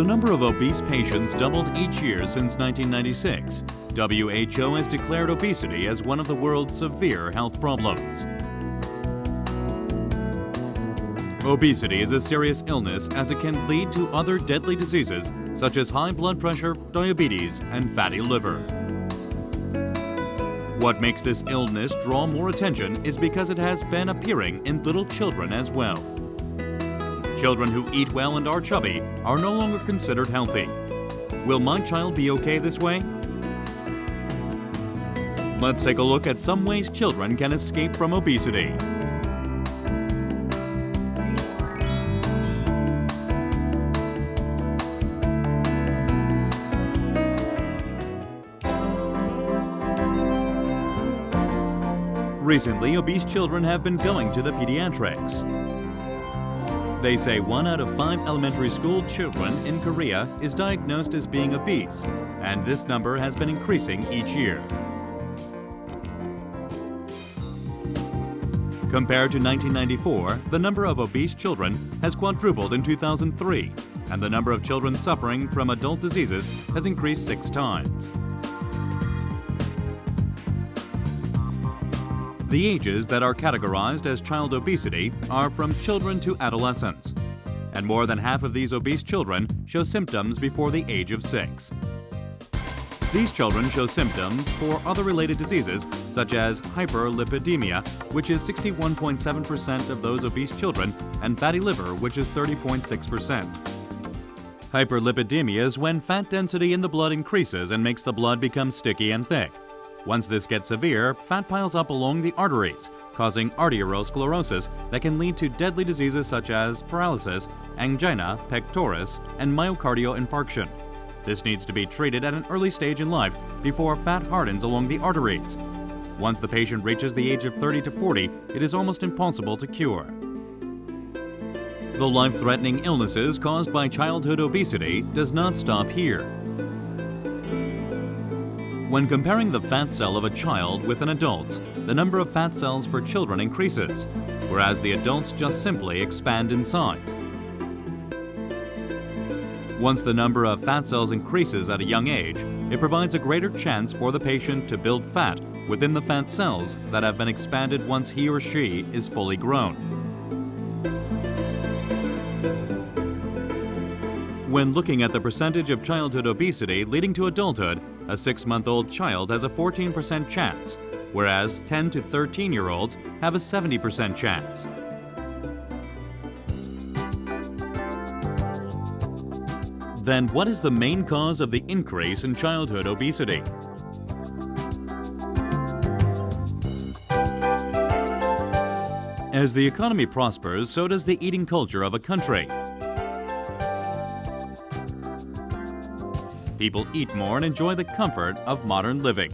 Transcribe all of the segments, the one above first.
The number of obese patients doubled each year since 1996, WHO has declared obesity as one of the world's severe health problems. Obesity is a serious illness as it can lead to other deadly diseases such as high blood pressure, diabetes, and fatty liver. What makes this illness draw more attention is because it has been appearing in little children as well. Children who eat well and are chubby are no longer considered healthy. Will my child be okay this way? Let's take a look at some ways children can escape from obesity. Recently, obese children have been going to the pediatrics. They say one out of five elementary school children in Korea is diagnosed as being obese, and this number has been increasing each year. Compared to 1994, the number of obese children has quadrupled in 2003, and the number of children suffering from adult diseases has increased six times. The ages that are categorized as child obesity are from children to adolescents. And more than half of these obese children show symptoms before the age of six. These children show symptoms for other related diseases such as hyperlipidemia, which is 61.7% of those obese children, and fatty liver, which is 30.6%. Hyperlipidemia is when fat density in the blood increases and makes the blood become sticky and thick. Once this gets severe, fat piles up along the arteries, causing arteriosclerosis that can lead to deadly diseases such as paralysis, angina pectoris, and myocardial infarction. This needs to be treated at an early stage in life before fat hardens along the arteries. Once the patient reaches the age of 30 to 40, it is almost impossible to cure. The life-threatening illnesses caused by childhood obesity does not stop here. When comparing the fat cell of a child with an adult, the number of fat cells for children increases, whereas the adults just simply expand in size. Once the number of fat cells increases at a young age, it provides a greater chance for the patient to build fat within the fat cells that have been expanded once he or she is fully grown. When looking at the percentage of childhood obesity leading to adulthood, a six-month-old child has a 14% chance, whereas 10 to 13-year-olds have a 70% chance. Then what is the main cause of the increase in childhood obesity? As the economy prospers, so does the eating culture of a country. People eat more and enjoy the comfort of modern living.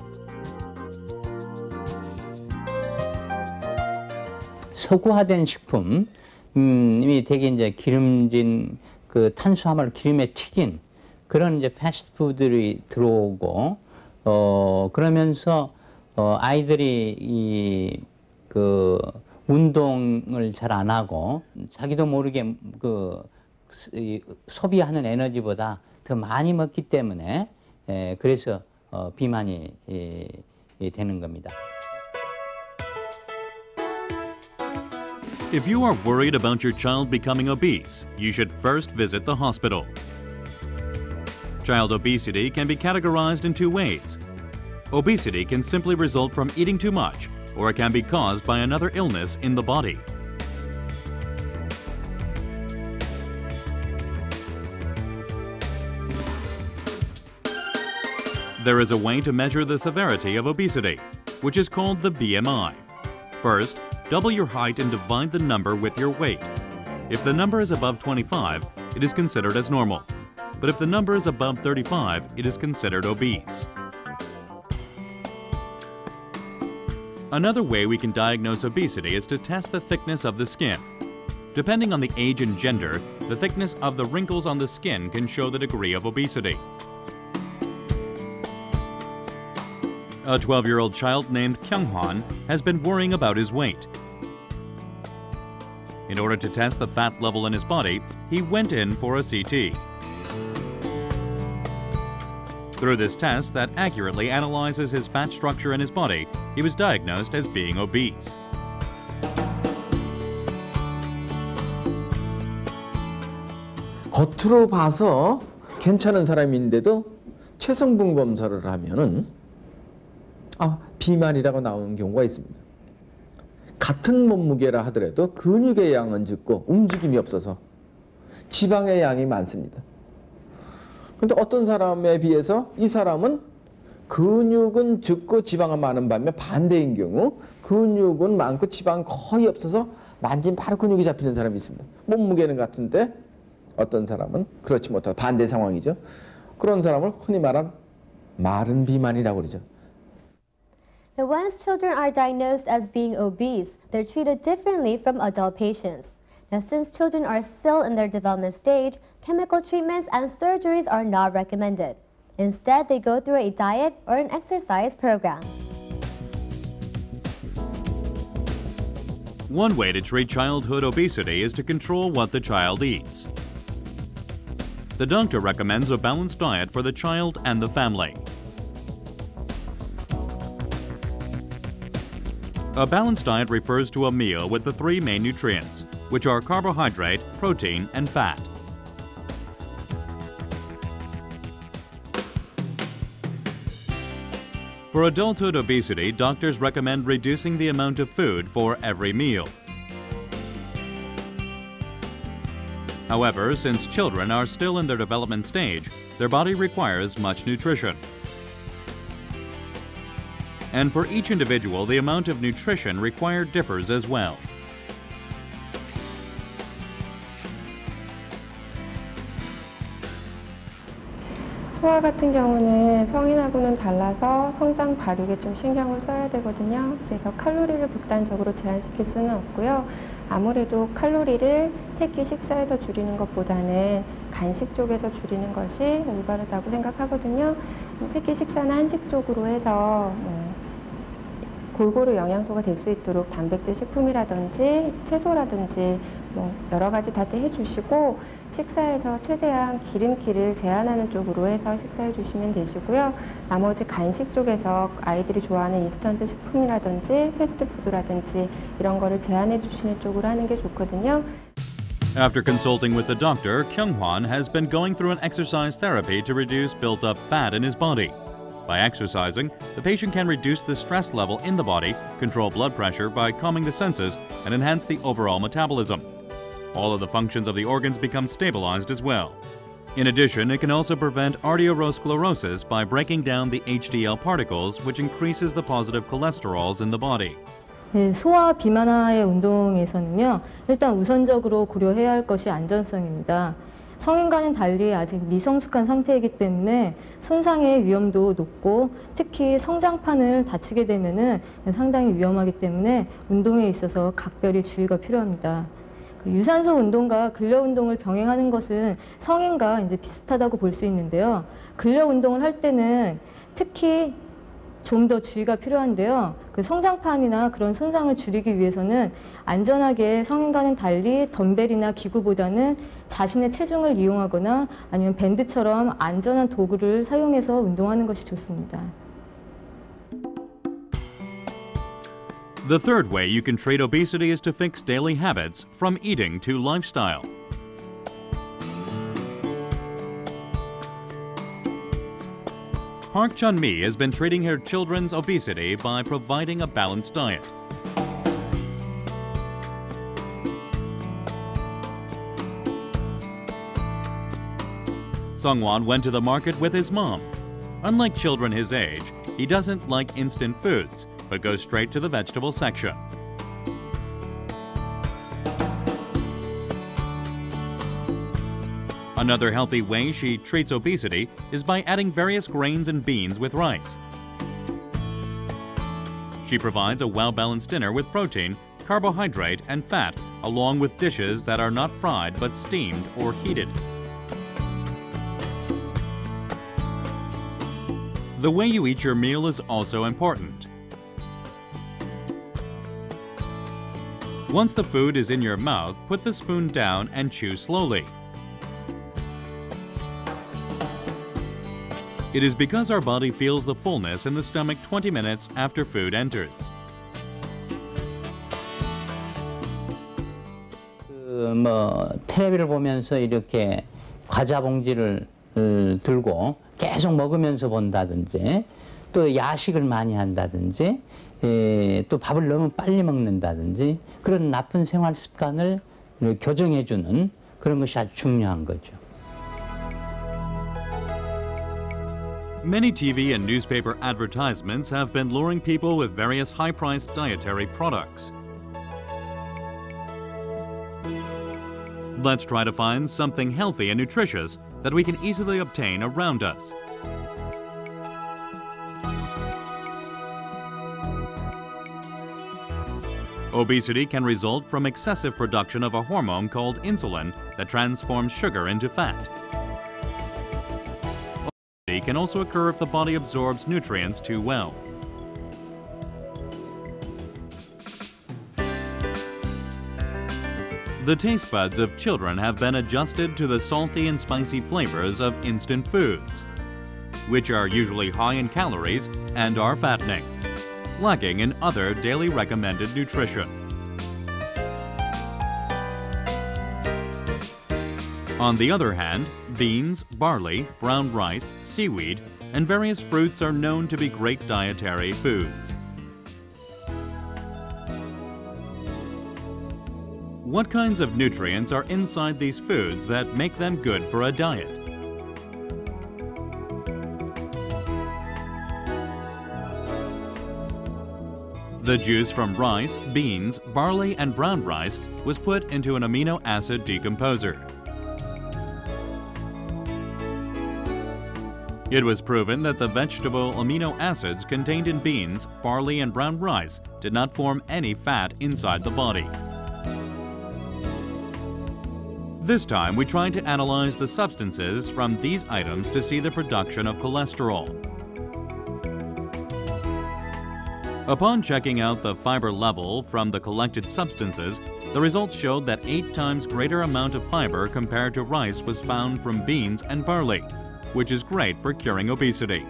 서구화된 식품, 음, 이 되게 이제 기름진 그 탄수화물 기름에 튀긴 그런 이제 패스트푸드들이 들어오고, 어, 그러면서, 어, 아이들이 이, 그, 운동을 잘 안 하고, 자기도 모르게 그, 이, 소비하는 에너지보다 더 많이 먹기 때문에, 에, 그래서, 어, 비만이, 이, 이 되는 겁니다. If you are worried about your child becoming obese, you should first visit the hospital. Child obesity can be categorized in two ways. Obesity can simply result from eating too much, or it can be caused by another illness in the body. There is a way to measure the severity of obesity, which is called the BMI. First, double your height and divide the number with your weight. If the number is above 25, it is considered as normal. But if the number is above 35, it is considered obese. Another way we can diagnose obesity is to test the thickness of the skin. Depending on the age and gender, the thickness of the wrinkles on the skin can show the degree of obesity. A 12-year-old child named Kyunghwan has been worrying about his weight. In order to test the fat level in his body, he went in for a CT. Through this test that accurately analyzes his fat structure in his body, he was diagnosed as being obese. 겉으로 봐서 괜찮은 사람인데도 체성분 검사를 하면은 아, 비만이라고 나오는 경우가 있습니다. 같은 몸무게라 하더라도 근육의 양은 적고 움직임이 없어서 지방의 양이 많습니다. 근데 어떤 사람에 비해서 이 사람은 근육은 적고 지방은 많은 반면 반대인 경우 근육은 많고 지방 거의 없어서 만지면 바로 근육이 잡히는 사람이 있습니다. 몸무게는 같은데 어떤 사람은 그렇지 못하고 반대 상황이죠. 그런 사람을 흔히 말한 마른 비만이라고 그러죠. Now, once children are diagnosed as being obese, they're treated differently from adult patients. Now, since children are still in their development stage, chemical treatments and surgeries are not recommended. Instead, they go through a diet or an exercise program. One way to treat childhood obesity is to control what the child eats. The doctor recommends a balanced diet for the child and the family. A balanced diet refers to a meal with the three main nutrients, which are carbohydrate, protein, and fat. For adulthood obesity, doctors recommend reducing the amount of food for every meal. However, since children are still in their development stage, their body requires much nutrition. And for each individual, the amount of nutrition required differs as well. 소화 같은 경우는 성인하고는 달라서 성장 발육에 좀 신경을 써야 되거든요. 그래서 칼로리를 극단적으로 제한시킬 수는 없고요. 아무래도 칼로리를 새끼 식사에서 줄이는 것보다는 간식 쪽에서 줄이는 것이 올바르다고 생각하거든요. 새끼 식사는 한식 쪽으로 해서 뭐 골고루 영양소가 될 수 있도록 단백질 식품이라든지 채소라든지 뭐 여러 가지 다 해주시고 식사에서 최대한 기름기를 제한하는 쪽으로 해서 식사해 주시면 되시고요. 나머지 간식 쪽에서 아이들이 좋아하는 인스턴트 식품이라든지 패스트푸드라든지 이런 거를 제한해 주시는 쪽으로 하는 게 좋거든요. After consulting with the doctor, Kyung-hwan has been going through an exercise therapy to reduce built-up fat in his body. By exercising, the patient can reduce the stress level in the body, control blood pressure by calming the senses, and enhance the overall metabolism. All of the functions of the organs become stabilized as well. In addition, it can also prevent arteriosclerosis by breaking down the HDL particles, which increases the positive cholesterols in the body. 네, 소아 비만화의 운동에서는요, 일단 우선적으로 고려해야 할 것이 안전성입니다. 성인과는 달리 아직 미성숙한 상태이기 때문에 손상의 위험도 높고 특히 성장판을 다치게 되면은 상당히 위험하기 때문에 운동에 있어서 각별히 주의가 필요합니다. 그 유산소 운동과 근력 운동을 병행하는 것은 성인과 이제 비슷하다고 볼 수 있는데요. 근력 운동을 할 때는 특히 좀 더 주의가 필요한데요. 그 성장판이나 그런 손상을 줄이기 위해서는 안전하게 성인과는 달리 덤벨이나 기구보다는 자신의 체중을 이용하거나 아니면 밴드처럼 안전한 도구를 사용해서 운동하는 것이 좋습니다. The third way you can treat obesity is to fix daily habits from eating to lifestyle. Park Chun Mi has been treating her children's obesity by providing a balanced diet. Sungwon went to the market with his mom. Unlike children his age, he doesn't like instant foods, but goes straight to the vegetable section. Another healthy way she treats obesity is by adding various grains and beans with rice. She provides a well-balanced dinner with protein, carbohydrate, and fat, along with dishes that are not fried but steamed or heated. The way you eat your meal is also important. Once the food is in your mouth, put the spoon down and chew slowly. It is because our body feels the fullness in the stomach 20 minutes after food enters. 그뭐 텔레비를 보면서 이렇게 과자 봉지를 어, 들고 계속 먹으면서 본다든지 또 야식을 많이 한다든지 예, 또 밥을 너무 빨리 먹는다든지 그런 나쁜 생활 습관을 교정해 주는 그런 것이 아주 중요한 거죠. Many TV and newspaper advertisements have been luring people with various high priced dietary products. Let's try to find something healthy and nutritious that we can easily obtain around us. Obesity can result from excessive production of a hormone called insulin that transforms sugar into fat. Can also occur if the body absorbs nutrients too well. The taste buds of children have been adjusted to the salty and spicy flavors of instant foods, which are usually high in calories and are fattening, lacking in other daily recommended nutrition. On the other hand, beans, barley, brown rice, seaweed, and various fruits are known to be great dietary foods. What kinds of nutrients are inside these foods that make them good for a diet? The juice from rice, beans, barley, and brown rice was put into an amino acid decomposer. It was proven that the vegetable amino acids contained in beans, barley, and brown rice did not form any fat inside the body. This time, we tried to analyze the substances from these items to see the production of cholesterol. Upon checking out the fiber level from the collected substances, the results showed that eight times greater amount of fiber compared to rice was found from beans and barley, which is great for curing obesity.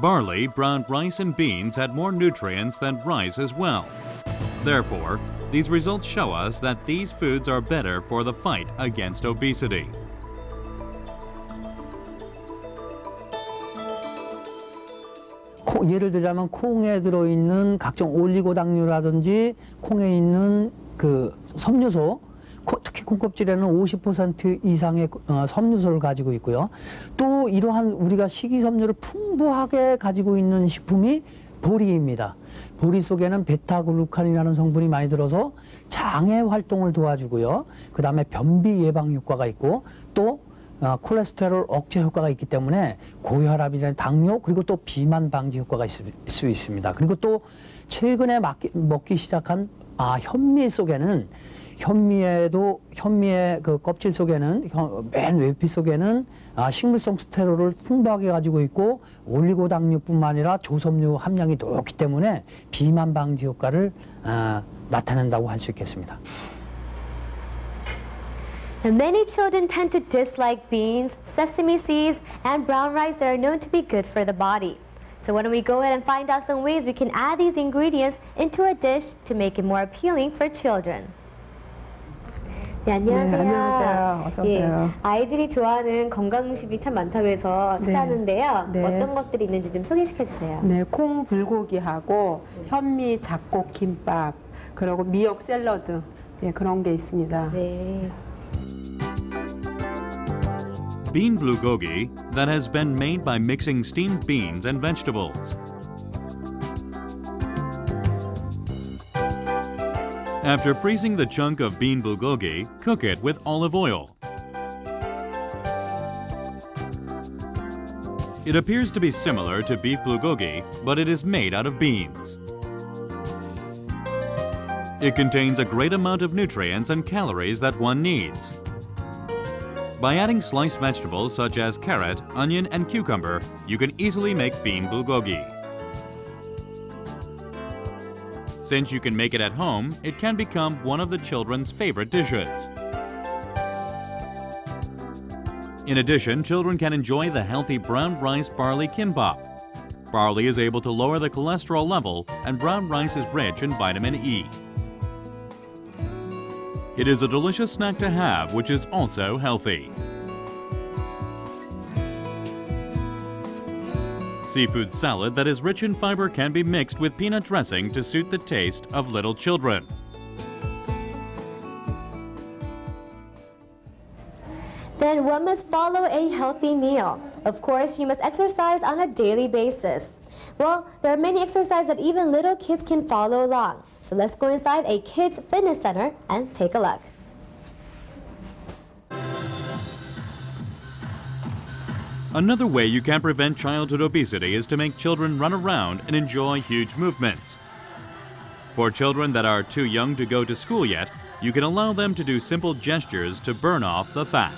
Barley, brown rice, and beans had more nutrients than rice as well. Therefore, these results show us that these foods are better for the fight against obesity. 콩, 예를 들자면 콩에 들어있는 각종 올리고당류라든지 콩에 있는 그 섬유소 콩껍질에는 50% 이상의 어, 섬유소를 가지고 있고요. 또 이러한 우리가 식이섬유를 풍부하게 가지고 있는 식품이 보리입니다. 보리 속에는 베타글루칸이라는 성분이 많이 들어서 장의 활동을 도와주고요. 그 다음에 변비 예방 효과가 있고 또 어, 콜레스테롤 억제 효과가 있기 때문에 고혈압이나 당뇨 그리고 또 비만 방지 효과가 있을 수 있습니다. 그리고 또 최근에 먹기 시작한 아, 현미 속에는 현미에도 현미의 그 껍질 속에는 현- 맨 외피 속에는 아, 식물성 스테롤을 풍부하게 가지고 있고 올리고당류뿐만 아니라 조섬유 함량이 높기 때문에 비만 방지 효과를 아, 나타낸다고 할 수 있겠습니다. Many children tend to dislike beans, sesame seeds, and brown rice that are known to be good for the body. So why don't we go ahead and find out some ways we can add these ingredients into a dish to make it more appealing for children. 네, 안녕하세요. 네, 안녕하세요. 어서 오세요. 예, 아이들이 좋아하는 건강 음식이 참 많다 그래서 네. 찾아왔는데요. 네. 어떤 것들이 있는지 좀 소개시켜 주세요. 네, 콩 불고기하고 현미 잡곡 김밥, 그리고 미역 샐러드, 예, 그런 게 있습니다. 네. Bean bulgogi that has been made by mixing steamed beans and vegetables. After freezing the chunk of bean bulgogi, cook it with olive oil. It appears to be similar to beef bulgogi, but it is made out of beans. It contains a great amount of nutrients and calories that one needs. By adding sliced vegetables such as carrot, onion, and cucumber, you can easily make bean bulgogi. Since you can make it at home, it can become one of the children's favorite dishes. In addition, children can enjoy the healthy brown rice barley kimbap. Barley is able to lower the cholesterol level, and brown rice is rich in vitamin E. It is a delicious snack to have, which is also healthy. Seafood salad that is rich in fiber can be mixed with peanut dressing to suit the taste of little children. Then one must follow a healthy meal. Of course, you must exercise on a daily basis. Well, there are many exercises that even little kids can follow along. So let's go inside a kids fitness center and take a look. Another way you can prevent childhood obesity is to make children run around and enjoy huge movements. For children that are too young to go to school yet, you can allow them to do simple gestures to burn off the fat.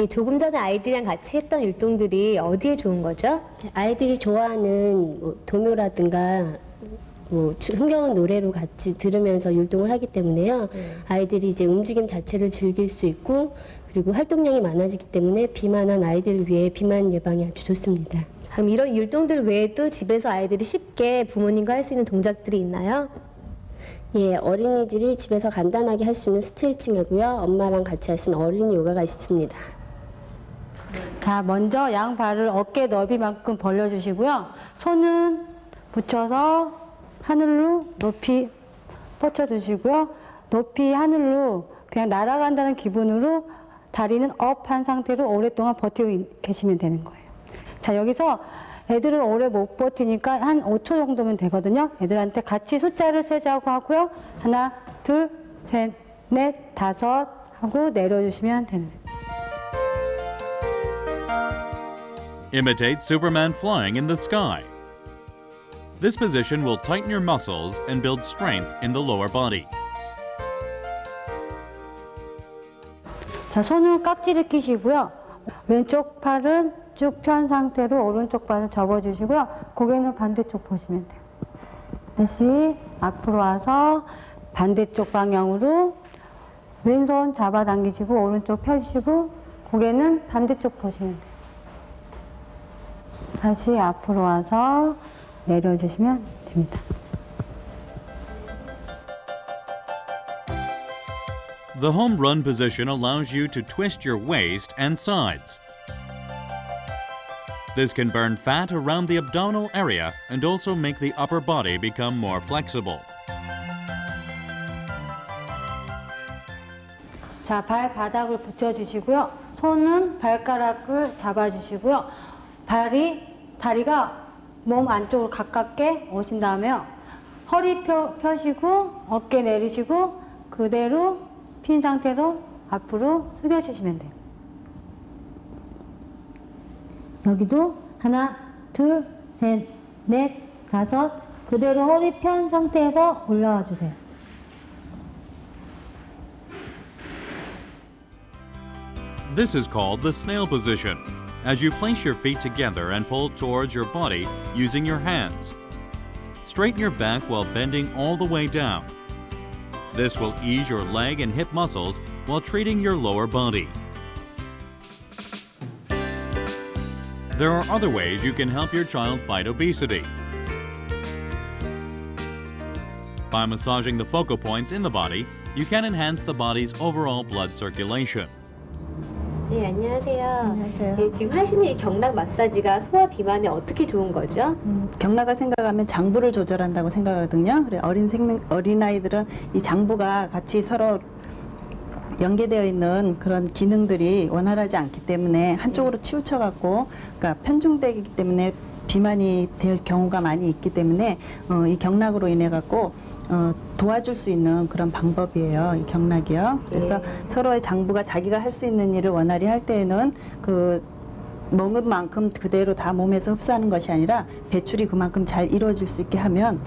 이 조금 전에 아이들이랑 같이 했던 율동들이 어디에 좋은 거죠? 아이들이 좋아하는 뭐 동요라든가 뭐 주- 흥겨운 노래로 같이 들으면서 율동을 하기 때문에요. 아이들이 이제 움직임 자체를 즐길 수 있고 그리고 활동량이 많아지기 때문에 비만한 아이들을 위해 비만 예방에 아주 좋습니다. 그럼 이런 율동들 외에도 집에서 아이들이 쉽게 부모님과 할 수 있는 동작들이 있나요? 예, 어린이들이 집에서 간단하게 할 수 있는 스트레칭하고요. 엄마랑 같이 할 수 있는 어린이 요가가 있습니다. 자, 먼저 양 발을 어깨 넓이만큼 벌려주시고요. 손은 붙여서 하늘로 높이 뻗쳐주시고요. 높이 하늘로 그냥 날아간다는 기분으로 다리는 업한 상태로 오랫동안 버티고 있- 계시면 되는 거예요. 자, 여기서 애들은 오래 못 버티니까 한 5초 정도면 되거든요. 애들한테 같이 숫자를 세자고 하고요. 하나, 둘, 셋, 넷, 다섯 하고 내려주시면 되는 거예요. Imitate Superman flying in the sky. This position will tighten your muscles and build strength in the lower body. 자, 손은 깍지를 끼시고요. 왼쪽 팔은 쭉 편 상태로 오른쪽 발을 접어주시고요. 고개는 반대쪽 보시면 돼요. 다시 앞으로 와서 반대쪽 방향으로 왼손 잡아당기시고 오른쪽 펴시고 고개는 반대쪽 보시면 돼요. 다시 앞으로 와서 내려주시면 됩니다. The home run position allows you to twist your waist and sides. This can burn fat around the abdominal area and also make the upper body become more flexible. 자, 발바닥을 붙여주시고요. 손은 발가락을 잡아주시고요. 발이, 다리가 몸 안쪽으로 가깝게 오신 다음에요. 허리 펴, 펴시고, 어깨 내리시고, 그대로 핀 상태로 앞으로 숙여주시면 돼요. 여기도 하나, 둘, 셋, 넷, 다섯, 그대로 허리 편 상태에서 올라와 주세요. This is called the snail position, as you place your feet together and pull towards your body using your hands. Straighten your back while bending all the way down. This will ease your leg and hip muscles while treating your lower body. There are other ways you can help your child fight obesity. By massaging the focal points in the body, you can enhance the body's overall blood circulation. 네, 안녕하세요. 안녕하세요. 네, 지금 하시는 이 경락 마사지가 소화 비만에 어떻게 좋은 거죠? 경락을 생각하면 장부를 조절한다고 생각하거든요. 그래 어린 생명 어린 아이들은 이 장부가 같이 서로 연계되어 있는 그런 기능들이 원활하지 않기 때문에 한쪽으로 치우쳐 갖고 그러니까 편중되기 때문에 비만이 될 경우가 많이 있기 때문에 어, 이 경락으로 인해 갖고 어, 도와줄 수 있는 그런 방법이에요. 이 경락이요. 그래서 서로의 장부가 자기가 할 수 있는 일을 원활히 할 때에는 그 먹은 만큼 그대로 다 몸에서 흡수하는 것이 아니라 배출이 그만큼 잘 이루어질 수 있게 하면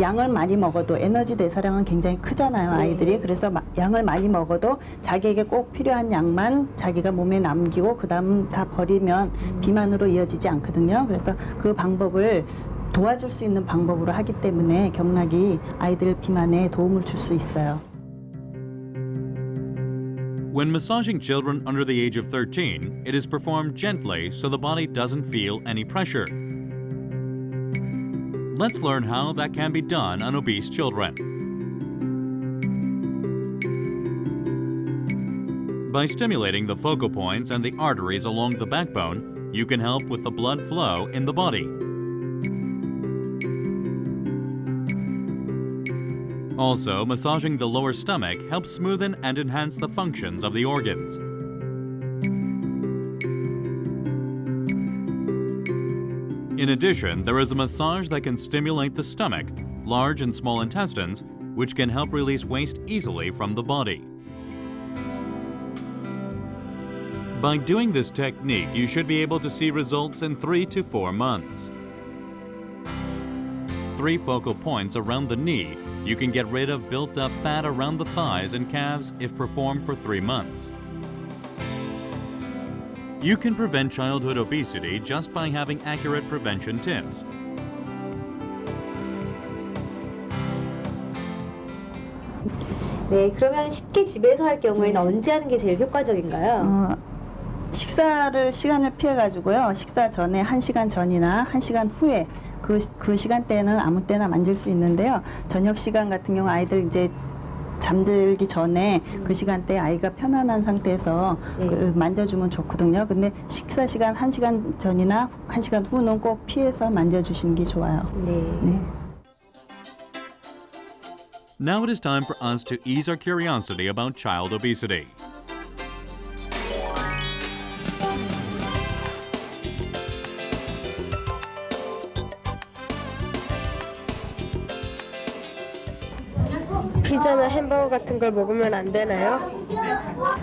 양을 많이 먹어도 에너지 대사량은 굉장히 크잖아요 아이들이 그래서 마- 양을 많이 먹어도 자기에게 꼭 필요한 양만 자기가 몸에 남기고 그다음 다 버리면 비만으로 이어지지 않거든요 그래서 그 방법을 도와줄 수 있는 방법으로 하기 때문에 경락이 아이들 비만에 도움을 줄 수 있어요. When massaging children under the age of 13, it is performed gently so the body doesn't feel any pressure. Let's learn how that can be done on obese children. By stimulating the focal points and the arteries along the backbone, you can help with the blood flow in the body. Also, massaging the lower stomach helps smoothen and enhance the functions of the organs. In addition, there is a massage that can stimulate the stomach, large and small intestines, which can help release waste easily from the body. By doing this technique, you should be able to see results in three to four months. Three focal points around the knee, you can get rid of built up fat around the thighs and calves if performed for three months. You can prevent childhood obesity just by having accurate prevention tips. 네, 그러면 쉽게 집에서 할 경우에는 언제 하는 게 제일 효과적인가요? 어, 식사를 시간을 피해 가지고요. 식사 전에 한 시간 전이나 한 시간 후에 그, 그 시간대에는 아무 때나 만질 수 있는데요. 저녁 시간 같은 경우 아이들 이제 잠들기 전에 그 시간대 아이가 편안한 상태에서 네. 그 만져주면 좋거든요. 근데 식사 시간 한 시간 전이나 한 시간 후는 꼭 피해서 만져주시는 게 좋아요. 네. 네. Now it is time for us to ease our curiosity about child obesity. 같은 걸 먹으면 안 되나요?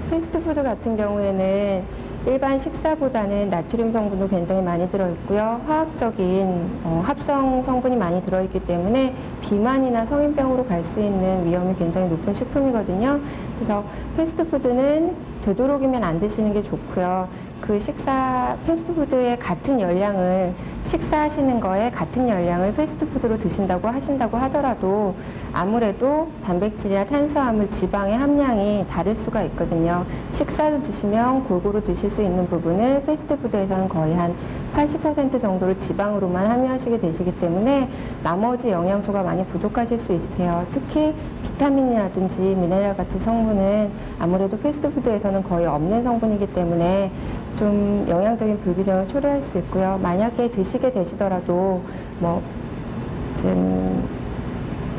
패스트푸드 같은 경우에는 일반 식사보다는 나트륨 성분도 굉장히 많이 들어있고요. 화학적인 어, 합성 성분이 많이 들어있기 때문에 비만이나 성인병으로 갈 수 있는 위험이 굉장히 높은 식품이거든요. 그래서 패스트푸드는 되도록이면 안 드시는 게 좋고요. 그 식사 패스트푸드의 같은 열량을 식사하시는 거에 같은 열량을 패스트푸드로 드신다고 하신다고 하더라도 아무래도 단백질이나 탄수화물, 지방의 함량이 다를 수가 있거든요. 식사를 드시면 골고루 드실 수 있는 부분을 패스트푸드에서는 거의 한 80% 정도를 지방으로만 함유하시게 되시기 때문에 나머지 영양소가 많이 부족하실 수 있으세요. 특히 비타민이라든지 미네랄 같은 성분은 아무래도 패스트푸드에서는 거의 없는 성분이기 때문에 좀 영양적인 불균형을 초래할 수 있고요. 만약에 드시게 되시더라도 뭐좀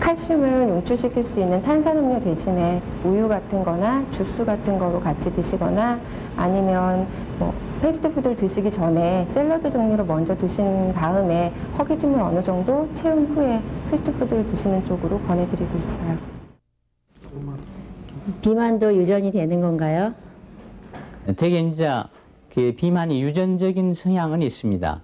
칼슘을 용출시킬 수 있는 탄산음료 대신에 우유 같은 거나 주스 같은 거로 같이 드시거나 아니면 뭐 패스트푸드를 드시기 전에 샐러드 종류를 먼저 드신 다음에 허기짐을 어느 정도 채운 후에 패스트푸드를 드시는 쪽으로 권해드리고 있어요. 비만도 유전이 되는 건가요? 되게 이제 그 비만이 유전적인 성향은 있습니다.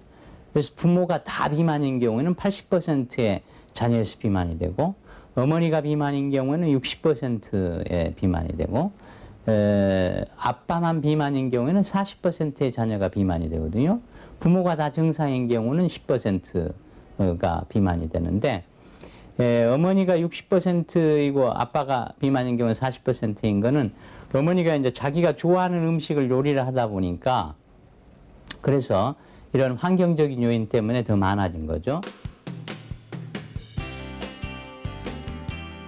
그래서 부모가 다 비만인 경우에는 80%의 자녀에서 비만이 되고 어머니가 비만인 경우에는 60%의 비만이 되고 에, 아빠만 비만인 경우에는 40%의 자녀가 비만이 되거든요. 부모가 다 정상인 경우는 10%가 비만이 되는데 에, 어머니가 60%이고 아빠가 비만인 경우는 40%인 거는 어머니가 이제 자기가 좋아하는 음식을 요리를 하다 보니까 그래서 이런 환경적인 요인 때문에 더 많아진 거죠.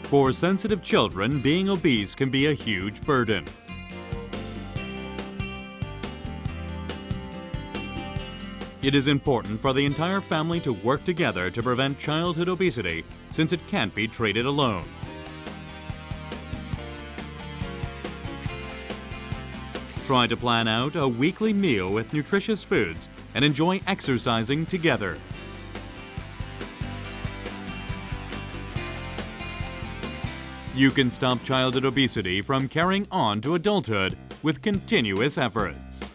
For sensitive children, being obese can be a huge burden. It is important for the entire family to work together to prevent childhood obesity since it can't be treated alone. Try to plan out a weekly meal with nutritious foods and enjoy exercising together. You can stop childhood obesity from carrying on to adulthood with continuous efforts.